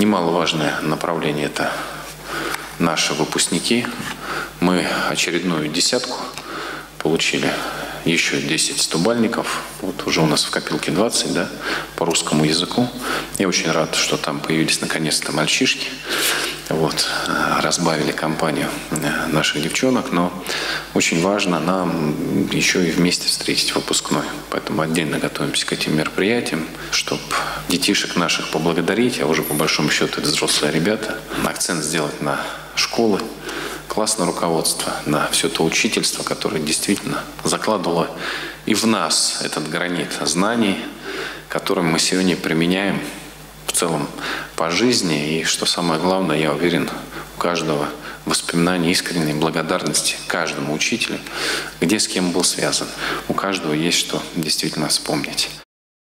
немаловажное направление – это наши выпускники. Мы очередную десятку получили еще 10 стубальников. Вот уже у нас в копилке 20, да, по русскому языку. Я очень рад, что там появились наконец-то мальчишки. Вот, разбавили компанию э, наших девчонок, но очень важно нам еще и вместе встретить выпускной. Поэтому отдельно готовимся к этим мероприятиям, чтобы детишек наших поблагодарить, а уже по большому счету это взрослые ребята. Акцент сделать на школы, классное руководство, на все то учительство, которое действительно закладывало и в нас этот гранит знаний, который мы сегодня применяем в целом по жизни. И что самое главное, я уверен, каждого воспоминания искренней благодарности каждому учителю, где с кем был связан. У каждого есть что действительно вспомнить.